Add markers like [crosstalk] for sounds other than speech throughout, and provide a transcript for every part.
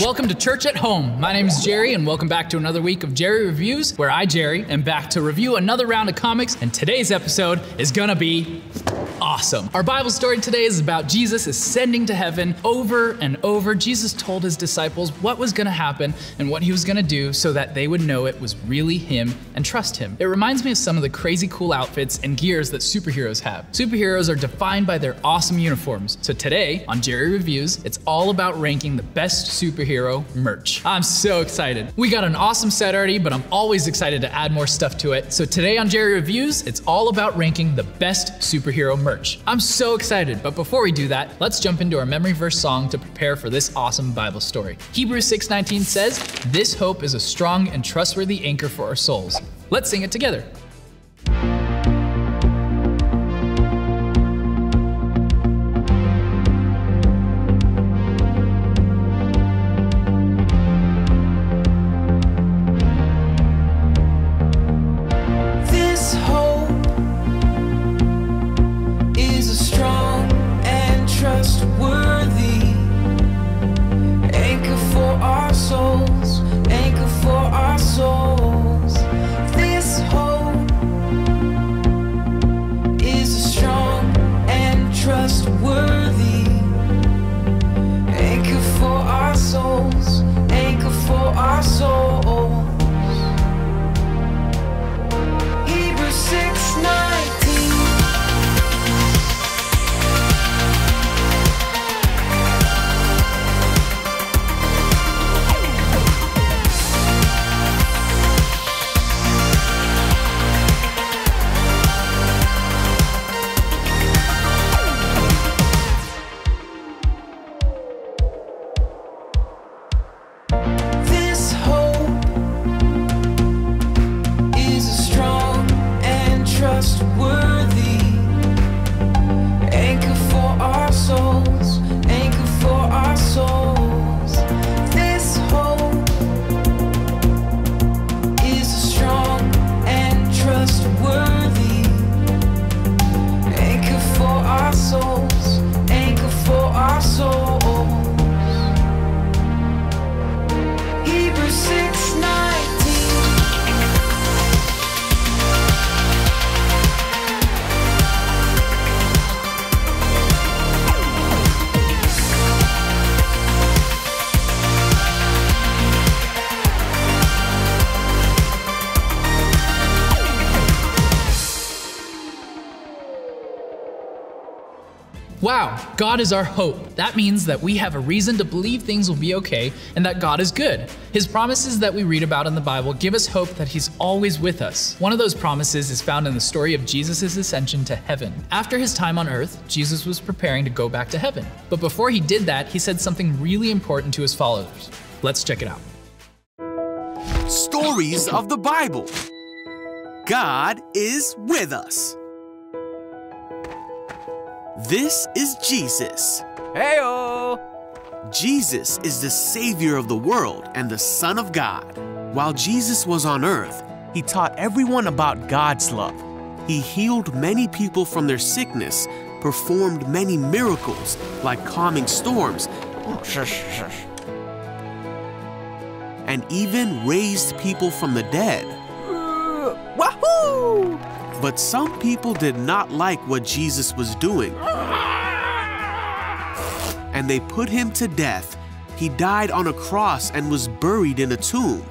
Welcome to Church at Home. My name is Jerry, and welcome back to another week of Jerry Reviews, where I, Jerry, am back to review another round of comics, and today's episode is gonna be awesome. Our Bible story today is about Jesus ascending to heaven over and over. Jesus told his disciples what was gonna happen and what he was gonna do so that they would know it was really him and trust him. It reminds me of some of the crazy cool outfits and gears that superheroes have. Superheroes are defined by their awesome uniforms. So today on Jerry Reviews, it's all about ranking the best superhero merch. I'm so excited. We got an awesome set already, but I'm always excited to add more stuff to it. So today on Jerry Reviews, it's all about ranking the best superhero merch. I'm so excited, but before we do that, let's jump into our memory verse song to prepare for this awesome Bible story. Hebrews 6:19 says, "This hope is a strong and trustworthy anchor for our souls." Let's sing it together. Wow, God is our hope. That means that we have a reason to believe things will be okay and that God is good. His promises that we read about in the Bible give us hope that He's always with us. One of those promises is found in the story of Jesus' ascension to heaven. After his time on earth, Jesus was preparing to go back to heaven. But before he did that, he said something really important to his followers. Let's check it out. Stories of the Bible God is with us. This is Jesus. Heyo! Jesus is the Savior of the world and the Son of God. While Jesus was on earth, he taught everyone about God's love. He healed many people from their sickness, performed many miracles like calming storms, and even raised people from the dead. Wahoo! But some people did not like what Jesus was doing. And they put him to death. He died on a cross and was buried in a tomb.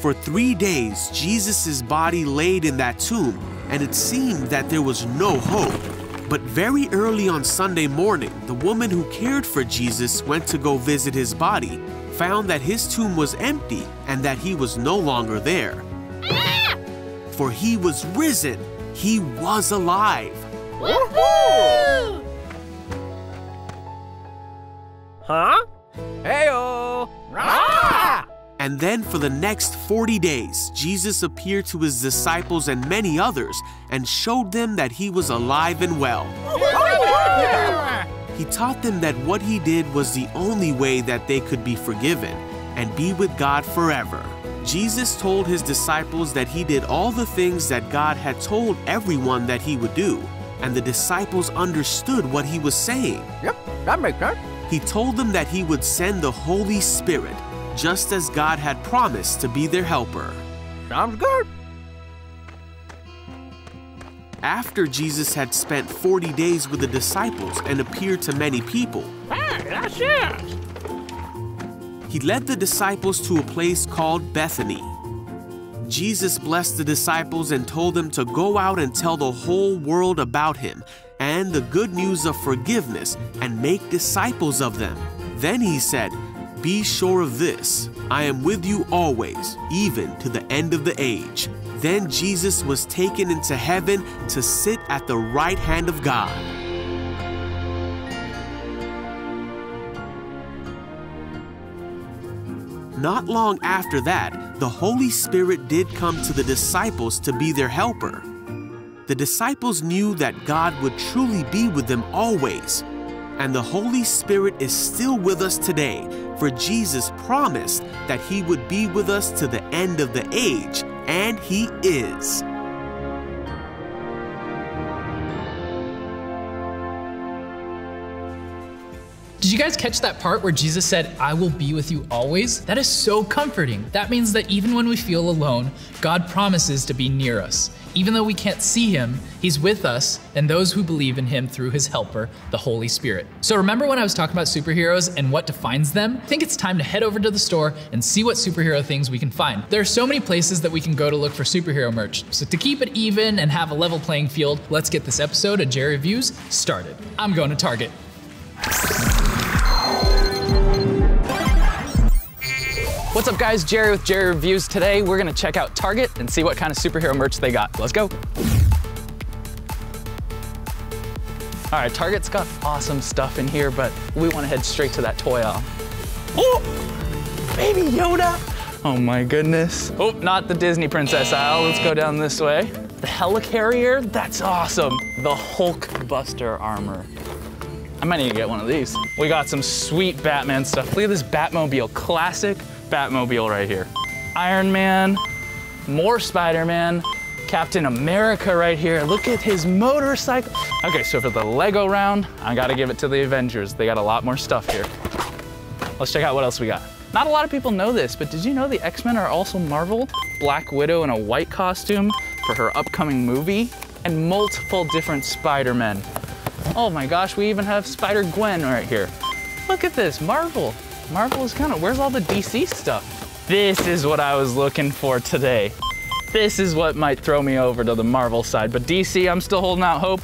For three days, Jesus' body laid in that tomb, and it seemed that there was no hope. But very early on Sunday morning, the woman who cared for Jesus went to go visit his body, found that his tomb was empty and that he was no longer there. For he was risen he was alive. Woohoo! Huh? Heyo! And then for the next 40 days, Jesus appeared to his disciples and many others and showed them that he was alive and well. He taught them that what he did was the only way that they could be forgiven and be with God forever. Jesus told his disciples that he did all the things that God had told everyone that he would do, and the disciples understood what he was saying. Yep, that makes sense. He told them that he would send the Holy Spirit, just as God had promised to be their helper. Sounds good. After Jesus had spent 40 days with the disciples and appeared to many people, Hey, that's it. He led the disciples to a place called Bethany. Jesus blessed the disciples and told them to go out and tell the whole world about him and the good news of forgiveness and make disciples of them. Then he said, Be sure of this I am with you always, even to the end of the age. Then Jesus was taken into heaven to sit at the right hand of God. Not long after that, the Holy Spirit did come to the disciples to be their helper. The disciples knew that God would truly be with them always. And the Holy Spirit is still with us today, for Jesus promised that He would be with us to the end of the age, and He is. Did you guys catch that part where Jesus said, I will be with you always? That is so comforting. That means that even when we feel alone, God promises to be near us. Even though we can't see him, he's with us and those who believe in him through his helper, the Holy Spirit. So remember when I was talking about superheroes and what defines them? I think it's time to head over to the store and see what superhero things we can find. There are so many places that we can go to look for superhero merch. So to keep it even and have a level playing field, let's get this episode of Jerry Reviews started. I'm going to Target. What's up guys, Jerry with Jerry Reviews. Today we're gonna check out Target and see what kind of superhero merch they got. Let's go. All right, Target's got awesome stuff in here, but we wanna head straight to that toy aisle. Oh, baby Yoda. Oh my goodness. Oh, not the Disney princess aisle. Let's go down this way. The helicarrier, that's awesome. The Hulk Buster armor. I might need to get one of these. We got some sweet Batman stuff. Look at this Batmobile, classic Batmobile right here. Iron Man, more Spider-Man, Captain America right here. Look at his motorcycle. Okay, so for the Lego round, I gotta give it to the Avengers. They got a lot more stuff here. Let's check out what else we got. Not a lot of people know this, but did you know the X-Men are also Marvel? Black Widow in a white costume for her upcoming movie, and multiple different Spider-Men. Oh my gosh, we even have Spider-Gwen right here. Look at this, Marvel. Marvel is kind of, where's all the DC stuff? This is what I was looking for today. This is what might throw me over to the Marvel side, but DC, I'm still holding out hope.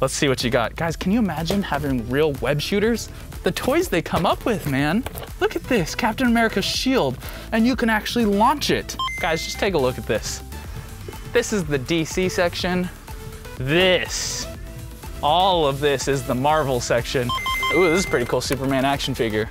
Let's see what you got. Guys, can you imagine having real web shooters? The toys they come up with, man. Look at this, Captain America's shield, and you can actually launch it. Guys, just take a look at this. This is the DC section. This, all of this is the Marvel section. Ooh, this is pretty cool Superman action figure.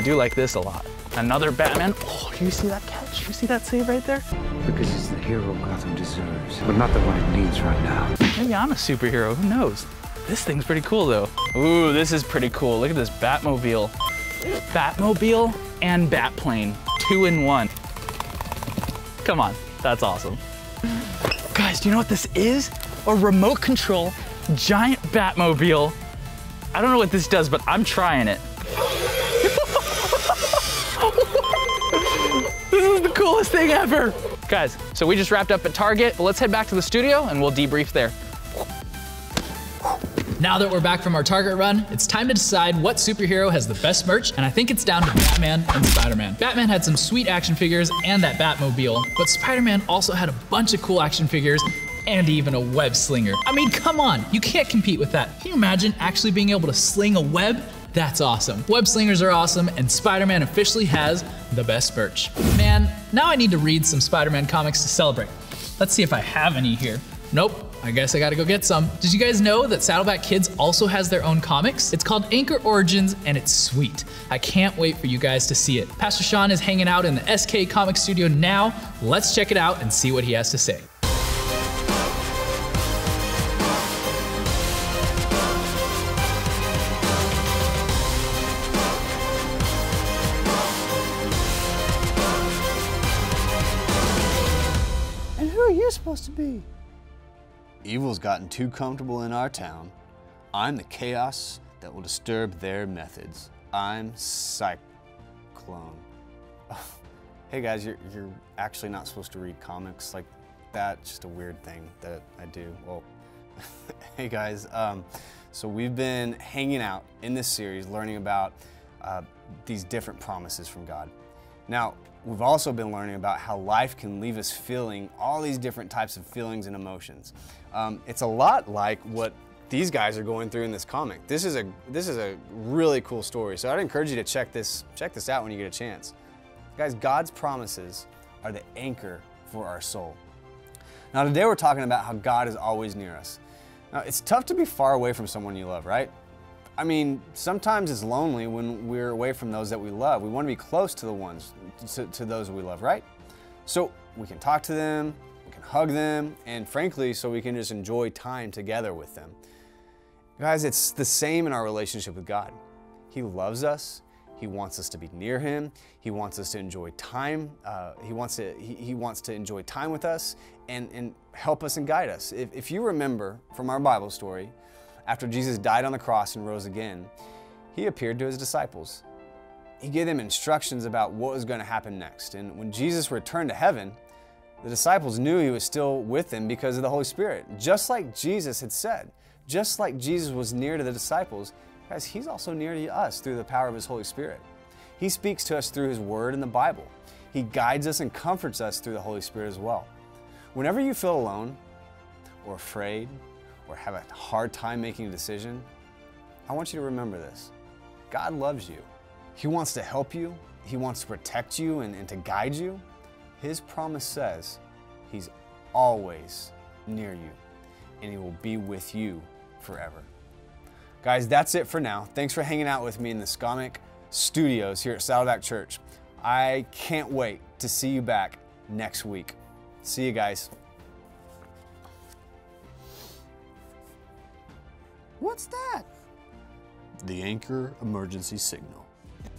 I do like this a lot. Another Batman. Oh, you see that catch? You see that save right there? Because it's the hero Gotham deserves, but not the one it needs right now. Maybe I'm a superhero, who knows? This thing's pretty cool though. Ooh, this is pretty cool. Look at this Batmobile. Batmobile and Batplane, two in one. Come on, that's awesome. Guys, do you know what this is? A remote control giant Batmobile. I don't know what this does, but I'm trying it. Coolest thing ever. Guys, so we just wrapped up at Target, but let's head back to the studio and we'll debrief there. Now that we're back from our Target run, it's time to decide what superhero has the best merch, and I think it's down to Batman and Spider-Man. Batman had some sweet action figures and that Batmobile, but Spider-Man also had a bunch of cool action figures and even a web slinger. I mean, come on, you can't compete with that. Can you imagine actually being able to sling a web? That's awesome. Web slingers are awesome, and Spider-Man officially has the best birch. Man, now I need to read some Spider-Man comics to celebrate. Let's see if I have any here. Nope, I guess I gotta go get some. Did you guys know that Saddleback Kids also has their own comics? It's called Anchor Origins and it's sweet. I can't wait for you guys to see it. Pastor Sean is hanging out in the SK Comic Studio now. Let's check it out and see what he has to say. Supposed to be? Evil's gotten too comfortable in our town. I'm the chaos that will disturb their methods. I'm Cyclone. [laughs] hey guys, you're, you're actually not supposed to read comics like that. Just a weird thing that I do. Well, [laughs] hey guys. Um, so we've been hanging out in this series, learning about uh, these different promises from God. Now, we've also been learning about how life can leave us feeling all these different types of feelings and emotions. Um, it's a lot like what these guys are going through in this comic. This is a this is a really cool story. So I'd encourage you to check this check this out when you get a chance. Guys, God's promises are the anchor for our soul. Now today we're talking about how God is always near us. Now it's tough to be far away from someone you love, right? I mean, sometimes it's lonely when we're away from those that we love. We want to be close to the ones, to, to those we love, right? So we can talk to them, we can hug them, and frankly, so we can just enjoy time together with them. Guys, it's the same in our relationship with God. He loves us. He wants us to be near Him. He wants us to enjoy time. Uh, he wants to he, he, wants to enjoy time with us and, and help us and guide us. If, if you remember from our Bible story, after Jesus died on the cross and rose again, He appeared to His disciples. He gave them instructions about what was going to happen next. And when Jesus returned to heaven, the disciples knew He was still with them because of the Holy Spirit, just like Jesus had said. Just like Jesus was near to the disciples, guys, He's also near to us through the power of His Holy Spirit. He speaks to us through His Word in the Bible. He guides us and comforts us through the Holy Spirit as well. Whenever you feel alone, or afraid, or have a hard time making a decision, I want you to remember this God loves you. He wants to help you, He wants to protect you and, and to guide you. His promise says He's always near you, and He will be with you forever. Guys, that's it for now. Thanks for hanging out with me in the SK Comic studios here at Saddleback Church. I can't wait to see you back next week. See you guys. What's that? The Anchor Emergency Signal.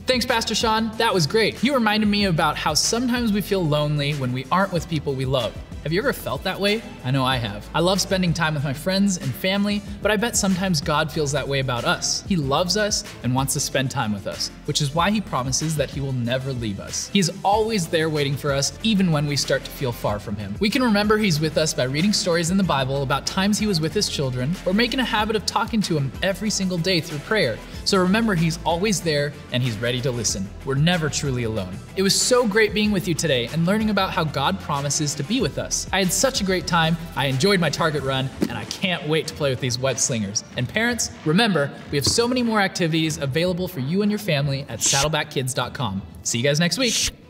Thanks, Pastor Sean. That was great. You reminded me about how sometimes we feel lonely when we aren't with people we love. Have you ever felt that way? I know I have. I love spending time with my friends and family, but I bet sometimes God feels that way about us. He loves us and wants to spend time with us, which is why He promises that He will never leave us. He is always there waiting for us, even when we start to feel far from Him. We can remember He's with us by reading stories in the Bible about times He was with His children, or making a habit of talking to Him every single day through prayer. So remember, He's always there and He's ready to listen. We're never truly alone. It was so great being with you today and learning about how God promises to be with us us. I had such a great time. I enjoyed my target run, and I can't wait to play with these web slingers. And parents, remember, we have so many more activities available for you and your family at saddlebackkids.com. See you guys next week.